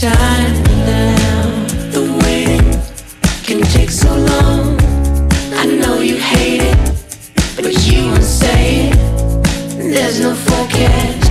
time now. The waiting can take so long. I know you hate it, but you won't say it. There's no forecast.